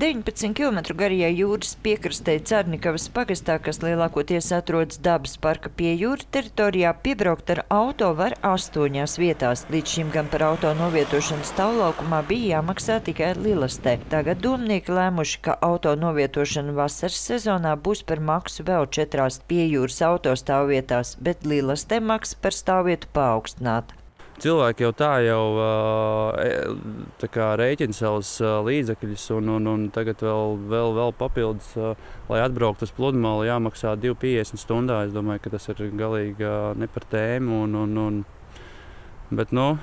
19 km garajā jūras piekrastē Cernikavas pagastā, kas lielākoties atrodas dabas parka pie jūra teritorijā, piebraukt ar auto var astoņās vietās. Līdz šim gan par auto novietošanu stāvlaukumā bija jāmaksā tikai Lilastē. Tagad domnieki lēmuši, ka auto novietošana vasaras sezonā būs par maksu vēl četrās pie jūras autostāvvietās, bet Lilastē maksa par stāvvietu paaugstināta. Cilvēki jau tā jau tā kā, rēķina savus līdzekļus, un, un, un tagad vēl, vēl, vēl papildus, lai atbrauktu uz pludmali, jāmaksā 2,50 stundā. Es domāju, ka tas ir galīgi ne par tēmu. Un, un, un, bet, nu,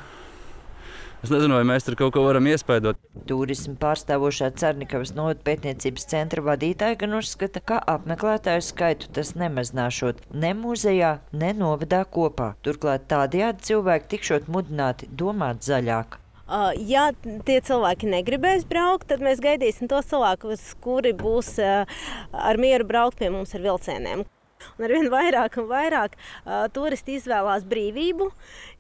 Es nezinu, vai mēs tur kaut ko varam iespaidot. Turismu pārstāvošā Cernikavas novada pētniecības centra vadītāja gan uzskata, ka apmeklētāju skaitu tas nemaznāšot ne muzejā, ne novadā kopā. Turklāt tādējādi cilvēki tikšot mudināti domāt zaļāk. Uh, ja tie cilvēki negribēs braukt, tad mēs gaidīsim tos cilvēkus, kuri būs uh, ar mieru braukt pie mums ar vilcieniem. Un ar vien vairāk un vairāk uh, turisti izvēlās brīvību.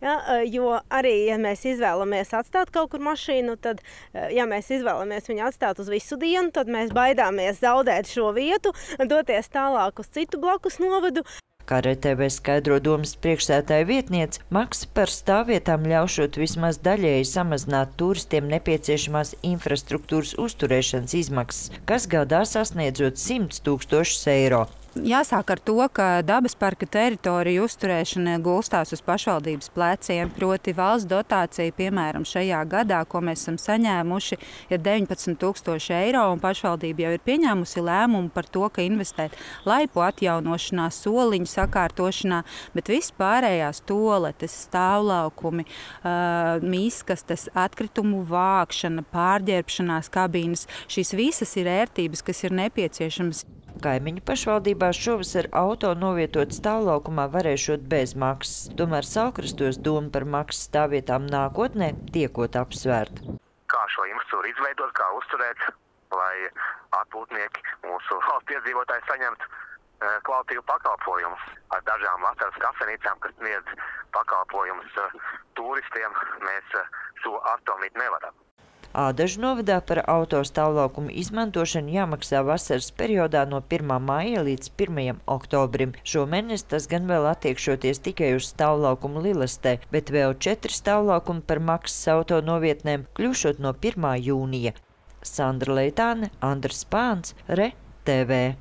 Ja, uh, jo arī, ja mēs izvēlamies atstāt kaut kur mašīnu, tad, uh, ja mēs izvēlamies viņu atstāt uz visu dienu, tad mēs baidāmies zaudēt šo vietu, doties tālāk uz citu blakus novadu. Kā RTV skaidro domas priekšsētāja vietniece, maksa par stāvvietām ļaušot vismaz daļēji samazināt turistiem nepieciešamās infrastruktūras uzturēšanas izmaksas, kas gadā sasniedzot 100 tūkstošus eiro. Jāsāk ar to, ka dabas parka teritorija uzturēšana gulstās uz pašvaldības pleciem. Proti, valsts dotācija, piemēram, šajā gadā, ko mēs esam saņēmuši, ir 19,000 eiro. Pašvaldība jau ir pieņēmusi lēmumu par to, ka investēt laipu atjaunošanā, soliņu sakārtošanā, bet viss pārējās toaletes, stāvlaukumi, mīskastes, atkritumu vākšana, pārģērbšanās kabīnes. Šīs visas ir ērtības, kas ir nepieciešamas. Kaimiņu pašvaldībās šovasar auto novietot stāvlaukumā varēšot bez maksas. Tomēr Saukrastos doma par maksas stāvvietām nākotnē tiekot apsvērta. Kā šo infrastruktūru izveidot, kā uzturēt, lai atpūtnieki, mūsu valsts iedzīvotāji saņemtu uh, kvalitīvu pakalpojumu. Ar dažām vasaras kafejnīcām, kas sniedz pakalpojumus uh, turistiem, mēs uh, šo atomīt nevaram. Ādažu novadā par autostāvlaukumu izmantošanu jāmaksā vasaras periodā no 1. māja līdz 1. oktobrim. Šomēnes tas gan vēl attiekšoties tikai uz stāvlaukumu Lilastē, bet vēl četri stāvlaukumi par maksas auto novietnēm kļūšot no 1. jūnija. Sandra Leitāne, Andrs Pāns, Re TV.